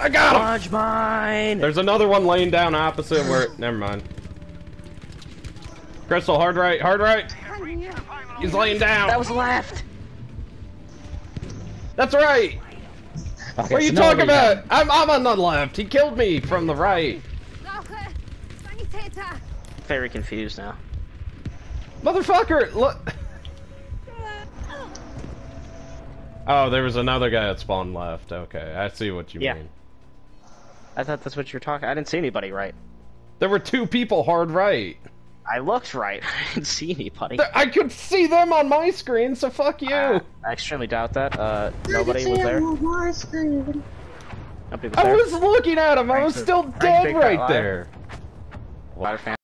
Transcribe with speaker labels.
Speaker 1: I got him!
Speaker 2: Dodge mine!
Speaker 1: There's another one laying down opposite where. Never mind. Crystal, hard right, hard right. He's laying down.
Speaker 2: That was left!
Speaker 1: That's right.
Speaker 3: Okay,
Speaker 1: What are you
Speaker 3: so
Speaker 1: talking
Speaker 3: we got-
Speaker 1: about? I'm, I'm on the left. He killed me from the right.
Speaker 2: Very confused now.
Speaker 1: Motherfucker, look. Oh, there was another guy that spawned left. Okay, I see what you
Speaker 2: Yeah.
Speaker 1: mean.
Speaker 2: I thought that's what you were talking. I didn't see anybody right.
Speaker 1: There were two people hard right.
Speaker 2: I looked right. I didn't see anybody.
Speaker 1: Th- I could see them on my screen, so fuck you.
Speaker 2: Uh, I extremely doubt that. Uh, nobody was there. Nobody was
Speaker 1: I
Speaker 2: there.
Speaker 1: was looking at him. I was
Speaker 2: Frank's a-
Speaker 1: still
Speaker 2: Frank's
Speaker 1: dead right there.
Speaker 2: Water fan.